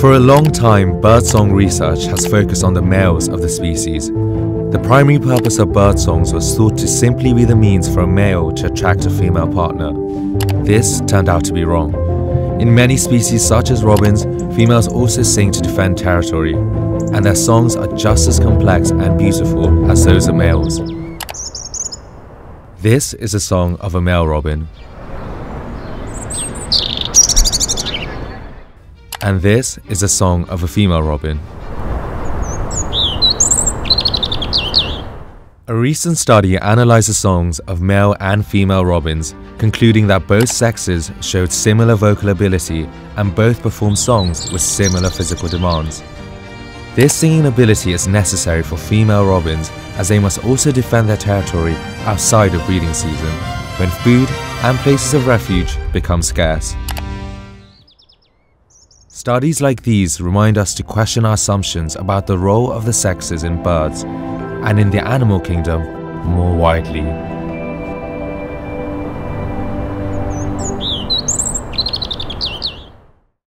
For a long time, birdsong research has focused on the males of the species. The primary purpose of birdsongs was thought to simply be the means for a male to attract a female partner. This turned out to be wrong. In many species such as robins, females also sing to defend territory, and their songs are just as complex and beautiful as those of males. This is a song of a male robin. And this is a song of a female robin. A recent study analyzed the songs of male and female robins, concluding that both sexes showed similar vocal ability and both performed songs with similar physical demands. This singing ability is necessary for female robins as they must also defend their territory outside of breeding season, when food and places of refuge become scarce. Studies like these remind us to question our assumptions about the role of the sexes in birds and in the animal kingdom more widely.